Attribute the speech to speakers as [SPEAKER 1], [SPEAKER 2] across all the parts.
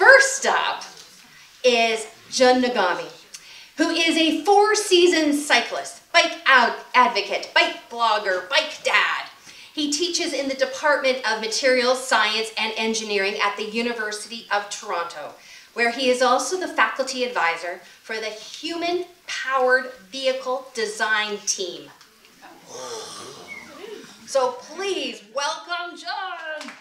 [SPEAKER 1] first up is Jun Nogami, who is a four-season cyclist, bike out advocate, bike blogger, bike dad. He teaches in the Department of Materials Science and Engineering at the University of Toronto, where he is also the faculty advisor for the Human Powered Vehicle Design Team. So please welcome John.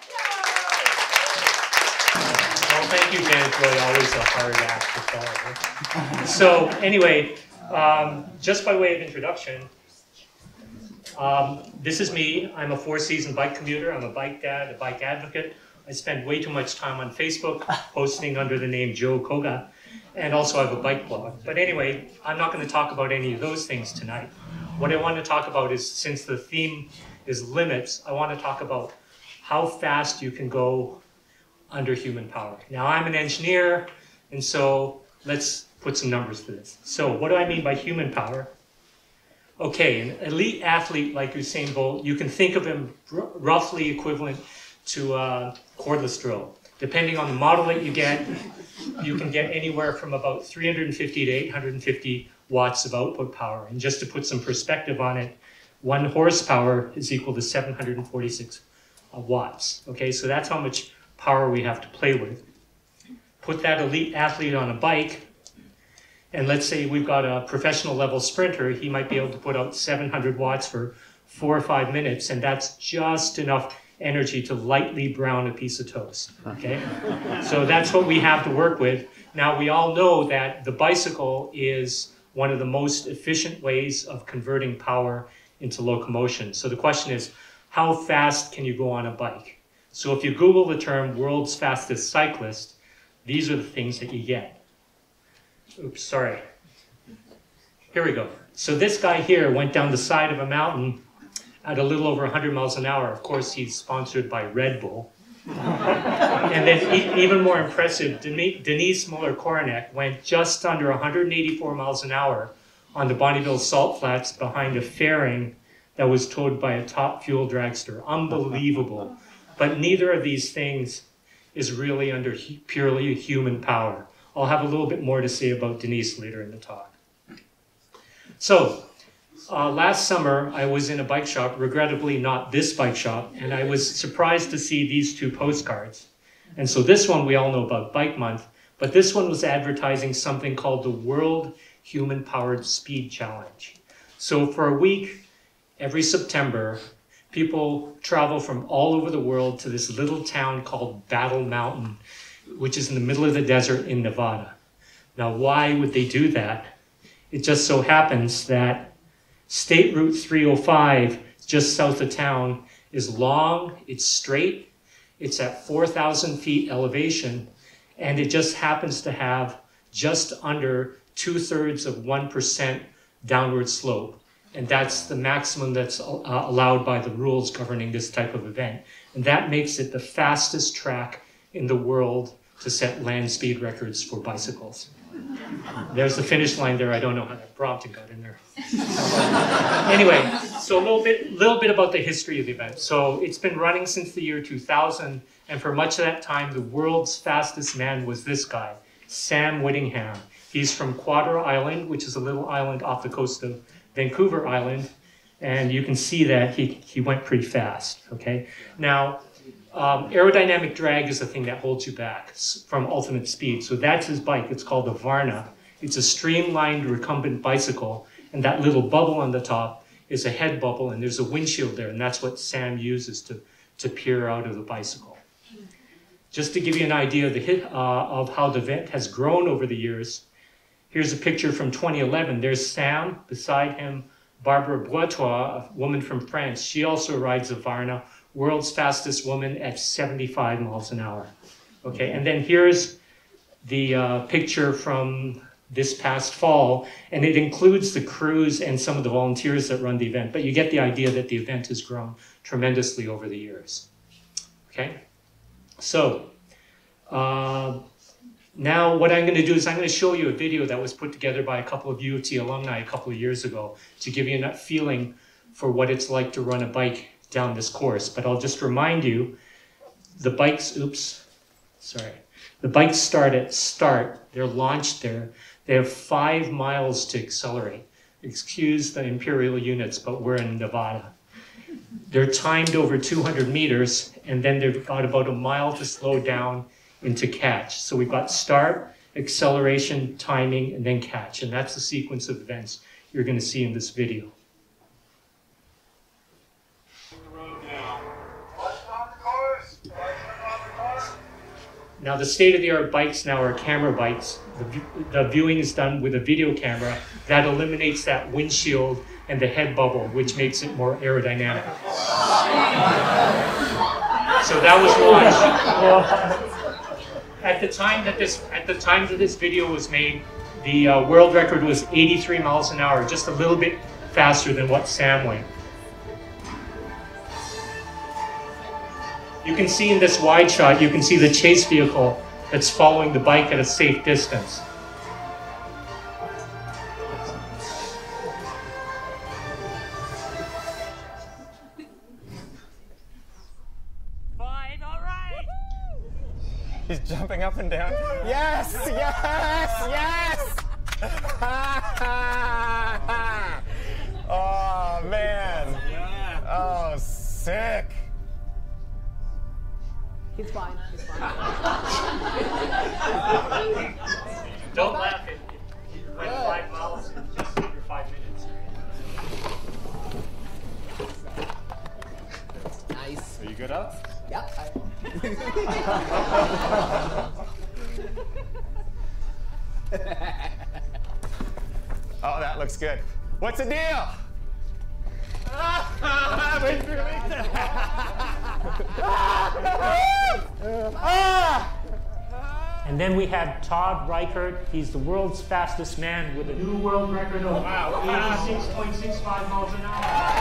[SPEAKER 2] Thank you, Janet Joy. Always a hard act to follow. So anyway, um, just by way of introduction, um, this is me. I'm a four-season bike commuter. I'm a bike dad, a bike advocate. I spend way too much time on Facebook posting under the name Joe Koga, and also I have a bike blog. But anyway, I'm not going to talk about any of those things tonight. What I want to talk about is, since the theme is limits, I want to talk about how fast you can go under human power. Now, I'm an engineer, and so let's put some numbers to this. So, what do I mean by human power? Okay, an elite athlete like Usain Bolt, you can think of him roughly equivalent to a cordless drill. Depending on the model that you get, you can get anywhere from about 350 to 850 watts of output power. And just to put some perspective on it, one horsepower is equal to 746 uh, watts. Okay, so that's how much power we have to play with. Put that elite athlete on a bike, and let's say we've got a professional level sprinter, he might be able to put out 700 watts for four or five minutes, and that's just enough energy to lightly brown a piece of toast. Okay? so that's what we have to work with. Now, we all know that the bicycle is one of the most efficient ways of converting power into locomotion. So the question is, how fast can you go on a bike? So if you Google the term world's fastest cyclist, these are the things that you get. Oops, sorry. Here we go. So this guy here went down the side of a mountain at a little over 100 miles an hour. Of course, he's sponsored by Red Bull. and then e- even more impressive, Deni- Denise Mueller-Korenek went just under 184 miles an hour on the Bonneville Salt Flats behind a fairing that was towed by a top fuel dragster. Unbelievable. But neither of these things is really under purely human power. I'll have a little bit more to say about Denise later in the talk. So, uh, last summer I was in a bike shop, regrettably not this bike shop, and I was surprised to see these two postcards. And so this one we all know about Bike Month, but this one was advertising something called the World Human Powered Speed Challenge. So for a week, every September, people travel from all over the world to this little town called Battle Mountain, which is in the middle of the desert in Nevada. Now, why would they do that? It just so happens that State Route 305, just south of town, is long, it's straight, it's at 4,000 feet elevation, and it just happens to have just under two thirds of 1% downward slope. And that's the maximum that's uh, allowed by the rules governing this type of event. And that makes it the fastest track in the world to set land speed records for bicycles. There's the finish line there. I don't know how that Brompton got in there. anyway, so a little bit, little bit about the history of the event. So it's been running since the year 2000, and for much of that time, the world's fastest man was this guy, Sam Whittingham. He's from Quadra Island, which is a little island off the coast of Vancouver Island, and you can see that he, he went pretty fast. Okay, now um, aerodynamic drag is the thing that holds you back from ultimate speed. So that's his bike. It's called the Varna. It's a streamlined recumbent bicycle, and that little bubble on the top is a head bubble, and there's a windshield there, and that's what Sam uses to, to peer out of the bicycle. Just to give you an idea of, the hit, uh, of how the event has grown over the years, here's a picture from 2011. There's Sam, beside him, Barbara Buatois, a woman from France. She also rides a Varna, world's fastest woman at 75 miles an hour. Okay, and then here's the uh, picture from this past fall, and it includes the crews and some of the volunteers that run the event, but you get the idea that the event has grown tremendously over the years. Okay, so uh, now what I'm going to do is I'm going to show you a video that was put together by a couple of U of T alumni a couple of years ago to give you a feeling for what it's like to run a bike down this course. But I'll just remind you, the bikes, oops, sorry. The bikes start at start, they're launched there. They have five miles to accelerate. Excuse the imperial units, but we're in Nevada. They're timed over 200 meters, and then they've got about a mile to slow down into catch. So we've got start, acceleration, timing, and then catch. And that's the sequence of events you're going to see in this video. Now the state-of-the-art bikes now are camera bikes. The, the, viewing is done with a video camera that eliminates that windshield and the head bubble, which makes it more aerodynamic. So that was launched. at the time that this at the time that this video was made, the uh, world record was 83 miles an hour, just a little bit faster than what Sam went. You can see in this wide shot, you can see the chase vehicle that's following the bike at a safe distance.
[SPEAKER 3] Jumping up and down. Yes, yes, yes. oh man. Oh, sick.
[SPEAKER 4] He's fine. He's fine.
[SPEAKER 2] Don't laugh at you went five miles in just under five minutes.
[SPEAKER 4] nice.
[SPEAKER 3] Are you good up?
[SPEAKER 4] Yep. I,
[SPEAKER 3] Oh, that looks good. What's the deal?
[SPEAKER 2] And then we had Todd Reichert. He's the world's fastest man with a new world record of 86.65 miles an hour.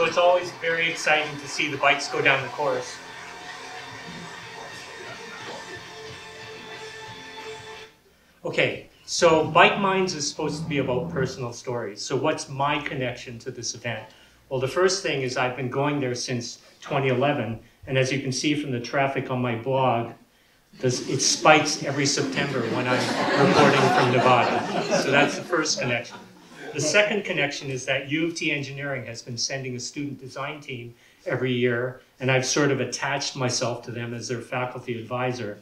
[SPEAKER 2] So it's always very exciting to see the bikes go down the course. Okay, so Bike Minds is supposed to be about personal stories. So what's my connection to this event? Well, the first thing is I've been going there since 2011, and as you can see from the traffic on my blog, this, it spikes every September when I'm reporting from Nevada. So that's the first connection. The second connection is that U of T Engineering has been sending a student design team every year, and I've sort of attached myself to them as their faculty advisor.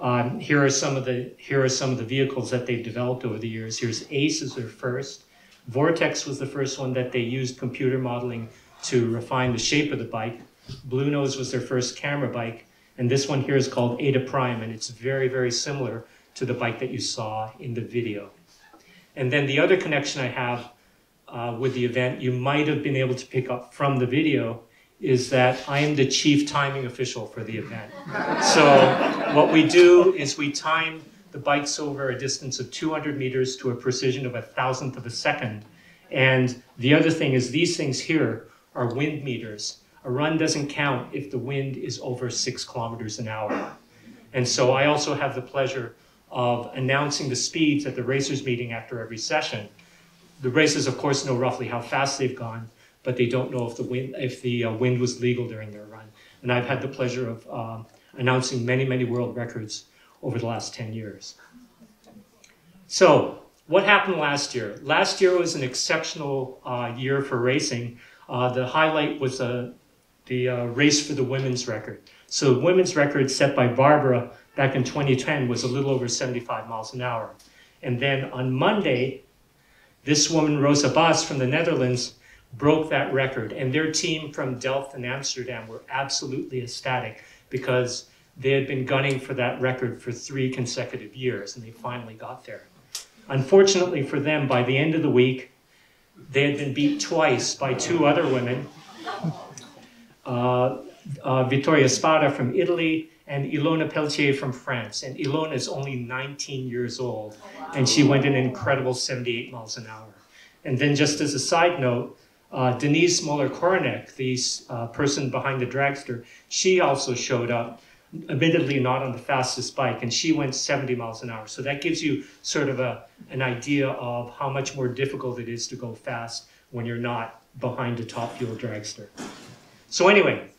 [SPEAKER 2] Um, here are some of the here are some of the vehicles that they've developed over the years. Here's ACE is their first. Vortex was the first one that they used computer modeling to refine the shape of the bike. Blue Nose was their first camera bike, and this one here is called Eta Prime, and it's very very similar to the bike that you saw in the video. And then the other connection I have uh, with the event, you might have been able to pick up from the video, is that I am the chief timing official for the event. So what we do is we time the bikes over a distance of 200 meters to a precision of a thousandth of a second. And the other thing is these things here are wind meters. A run doesn't count if the wind is over six kilometers an hour. And so I also have the pleasure of announcing the speeds at the racers meeting after every session. The racers, of course, know roughly how fast they've gone, but they don't know if the wind, if the uh, wind was legal during their run. And I've had the pleasure of uh, announcing many, many world records over the last 10 years. So, what happened last year? Last year was an exceptional uh, year for racing. Uh, the highlight was uh, the uh, race for the women's record. So, the women's record set by Barbara back in 2010 was a little over 75 miles an hour. And then on Monday, this woman, Rosa Bas from the Netherlands, broke that record. And their team from Delft and Amsterdam were absolutely ecstatic because they had been gunning for that record for three consecutive years and they finally got there. Unfortunately for them, by the end of the week, they had been beat twice by two other women uh, uh, Vittoria Spada from Italy and Ilona Peltier from France. And Ilona is only 19 years old, and she went an incredible 78 miles an hour. And then, just as a side note, uh, Denise Mueller-Korenek, the uh, person behind the dragster, she also showed up, admittedly not on the fastest bike, and she went 70 miles an hour. So that gives you sort of a, an idea of how much more difficult it is to go fast when you're not behind a top fuel dragster. So anyway,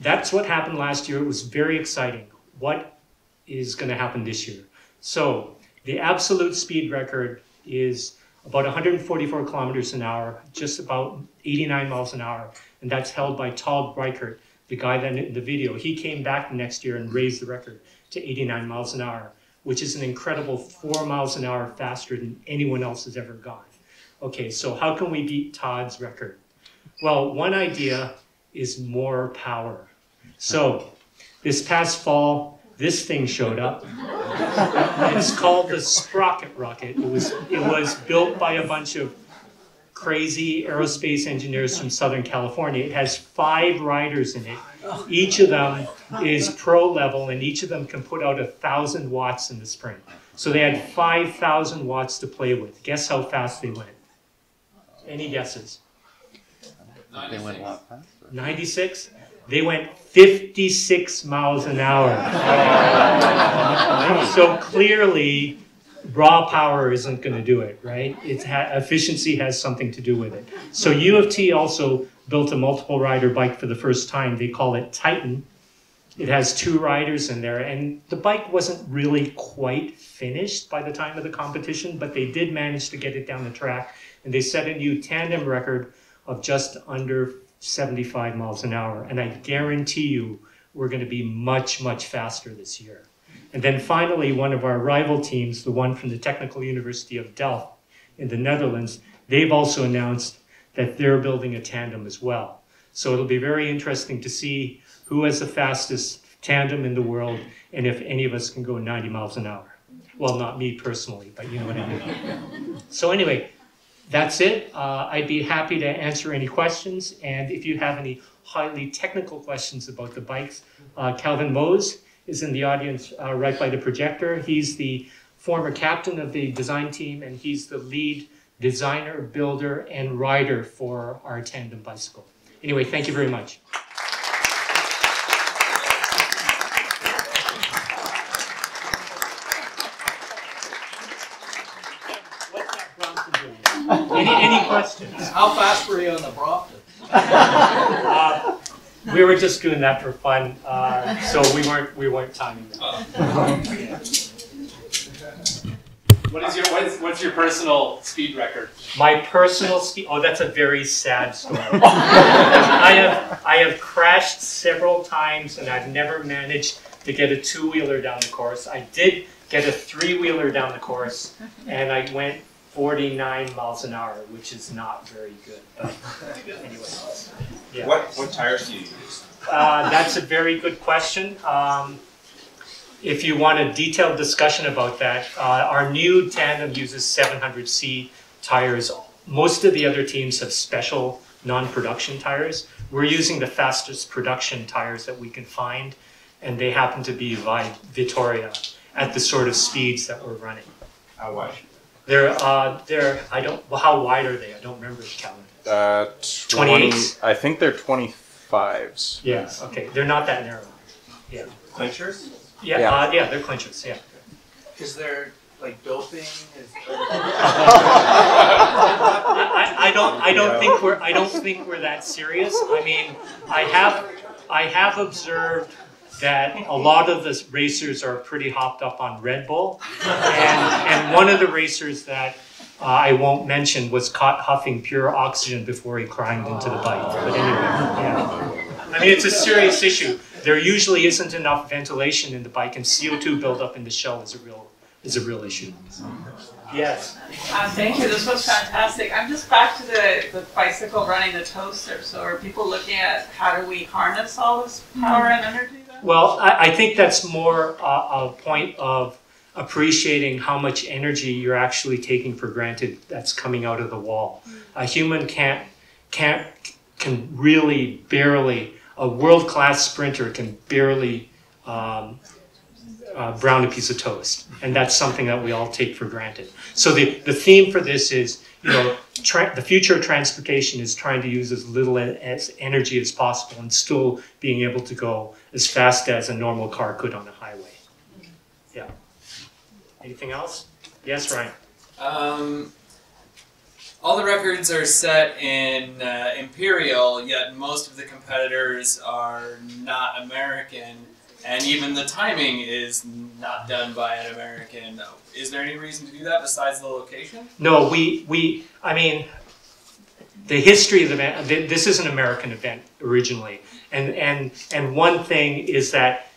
[SPEAKER 2] that's what happened last year. It was very exciting. What is going to happen this year? So the absolute speed record is about 144 kilometers an hour, just about 89 miles an hour, and that's held by Todd Reichert, the guy that in the video. He came back the next year and raised the record to 89 miles an hour, which is an incredible four miles an hour faster than anyone else has ever gone. Okay, so how can we beat Todd's record? Well, one idea is more power. So this past fall, this thing showed up. It's called the Sprocket rocket. It was it was built by a bunch of crazy aerospace engineers from Southern California. It has five riders in it. Each of them is pro level, and each of them can put out a thousand watts in the sprint. So they had five thousand watts to play with. Guess how fast they went? Any guesses?
[SPEAKER 5] They went a lot faster.
[SPEAKER 2] 96? They went 56 miles an hour. so clearly, raw power isn't going to do it, right? It's ha- efficiency has something to do with it. So U of T also built a multiple rider bike for the first time. They call it Titan. It has two riders in there, and the bike wasn't really quite finished by the time of the competition, but they did manage to get it down the track, and they set a new tandem record of just under 75 miles an hour. And I guarantee you, we're going to be much, much faster this year. And then finally, one of our rival teams, the one from the Technical University of Delft in the Netherlands, they've also announced that they're building a tandem as well. So it'll be very interesting to see who has the fastest tandem in the world and if any of us can go 90 miles an hour. Well, not me personally, but you know what I mean. So anyway, that's it. Uh, I'd be happy to answer any questions. And if you have any highly technical questions about the bikes, uh, Calvin Moes is in the audience uh, right by the projector. He's the former captain of the design team, and he's the lead designer, builder, and rider for our tandem bicycle. Anyway, thank you very much. What's that Brompton doing? Any, any questions?
[SPEAKER 4] How fast were you on the Brompton?
[SPEAKER 2] Uh, we were just doing that for fun, uh, so we weren't we weren't timing that.
[SPEAKER 6] What is your what is, what's your personal speed record?
[SPEAKER 2] My personal speed. Oh, that's a very sad story. I have I have crashed several times, and I've never managed to get a two wheeler down the course. I did get a three wheeler down the course, and I went 49 miles an hour, which is not very good. But anyway, yeah.
[SPEAKER 6] What what tires do you use?
[SPEAKER 2] Uh, that's a very good question. Um, if you want a detailed discussion about that, uh, our new tandem uses 700C tires. Most of the other teams have special non-production tires. We're using the fastest production tires that we can find, and they happen to be by Vittoria at the sort of speeds that we're running.
[SPEAKER 6] How wide?
[SPEAKER 2] They're, uh, they're, I don't, well, how wide are they? I don't remember, Calvin.
[SPEAKER 3] Uh,
[SPEAKER 2] 28s?
[SPEAKER 3] I think they're 25s.
[SPEAKER 2] Yeah, okay, they're not that narrow. Yeah.
[SPEAKER 6] Clinchers?
[SPEAKER 2] Yeah,
[SPEAKER 3] Yeah.
[SPEAKER 2] Uh, yeah, they're clinchers, yeah.
[SPEAKER 4] Is there like doping? Is,
[SPEAKER 2] I, I don't I don't think we're I don't think we're that serious. I mean, I have I have observed that a lot of the racers are pretty hopped up on Red Bull, and and one of the racers that uh, I won't mention was caught huffing pure oxygen before he climbed into the bike. But anyway, yeah. I mean, it's a serious issue. There usually isn't enough ventilation in the bike, and CO2 buildup in the shell is a real is a real issue. Yes.
[SPEAKER 7] Uh, thank you. This was fantastic. I'm just back to the, the bicycle running the toaster. So are people looking at how do we harness all this power and energy then?
[SPEAKER 2] Well, I, I think that's more uh, a point of appreciating how much energy you're actually taking for granted that's coming out of the wall. A human can't can't can really barely a world class sprinter can barely um, uh, brown a piece of toast, and that's something that we all take for granted. So the the theme for this is you know the future of transportation is trying to use as little as energy as possible and still being able to go as fast as a normal car could on a highway. Yeah. Anything else? Yes, Ryan.
[SPEAKER 6] Um,
[SPEAKER 8] all the records are set in uh, Imperial, yet most of the competitors are not American, and even the timing is not done by an American. Is there any reason to do that besides the location?
[SPEAKER 2] No, we, we, I mean, the history of the this is an American event originally. And, and, and one thing is that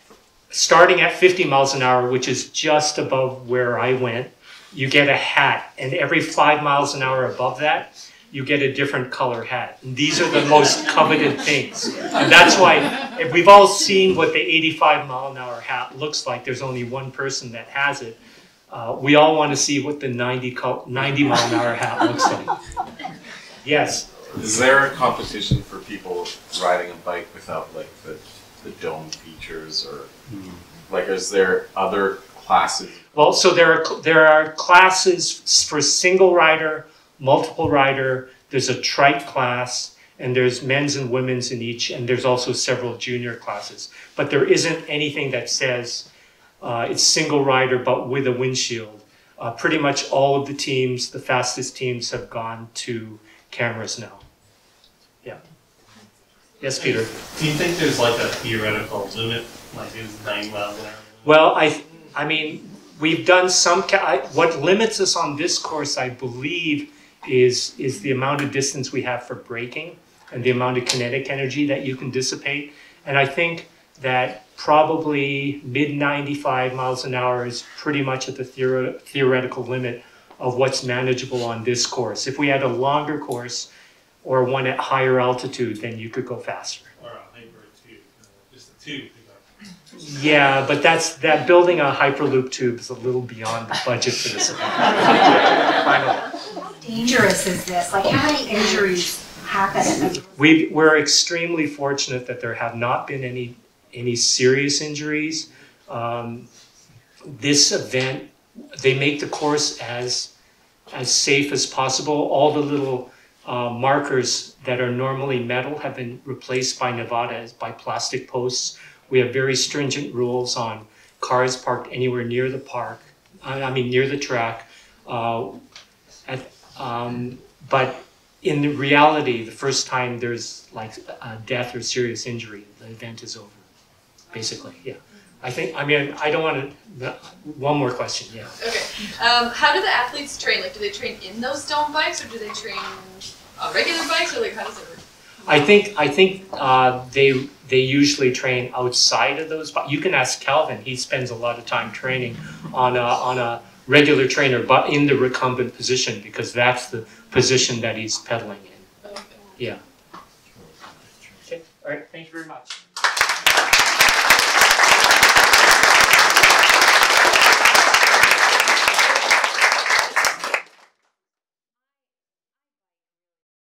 [SPEAKER 2] starting at 50 miles an hour, which is just above where I went, you get a hat. And every five miles an hour above that, you get a different color hat. And these are the most coveted things. And that's why, if we've all seen what the 85 mile an hour hat looks like, there's only one person that has it. Uh, we all want to see what the 90, 90 mile an hour hat looks like. Yes.
[SPEAKER 9] Is there a competition for people riding a bike without like the, the dome features or like is there other classes?
[SPEAKER 2] Well, so there are there are classes for single rider, multiple rider. There's a trike class, and there's men's and women's in each, and there's also several junior classes. But there isn't anything that says uh, it's single rider but with a windshield. Uh, pretty much all of the teams, the fastest teams, have gone to cameras now. Yeah. Yes, Peter.
[SPEAKER 10] Do you think there's like a theoretical limit, like is 90 miles an hour?
[SPEAKER 2] Well, I, I mean, we've done some, ca- I- what limits us on this course, I believe, is, is the amount of distance we have for braking and the amount of kinetic energy that you can dissipate. And I think that probably mid 95 miles an hour is pretty much at the theore- theoretical limit of what's manageable on this course. If we had a longer course or one at higher altitude, then you could go faster.
[SPEAKER 10] Or a hyper tube, just a tube.
[SPEAKER 2] Yeah, but that's that building a hyperloop tube is a little beyond the budget for this event.
[SPEAKER 11] How dangerous is this? Like, how many injuries happen?
[SPEAKER 2] We we're extremely fortunate that there have not been any any serious injuries. Um, this event, they make the course as as safe as possible. All the little uh, markers that are normally metal have been replaced by Nevada by plastic posts. We have very stringent rules on cars parked anywhere near the park. I, mean near the track. Uh, at, um, but in the reality, the first time there's like a death or serious injury, the event is over. Basically, yeah. I think. I mean, I don't want to. One more question. Yeah.
[SPEAKER 12] Okay. Um, how do the athletes train? Like, do they train in those dome bikes, or do they train on regular bikes, or like how does it work?
[SPEAKER 2] I think. I think uh, they they usually train outside of those. You can ask Calvin. He spends a lot of time training on a, on a regular trainer, but in the recumbent position because that's the position that he's pedaling in.
[SPEAKER 12] Okay.
[SPEAKER 2] Yeah. Okay. All right. Thank you very much.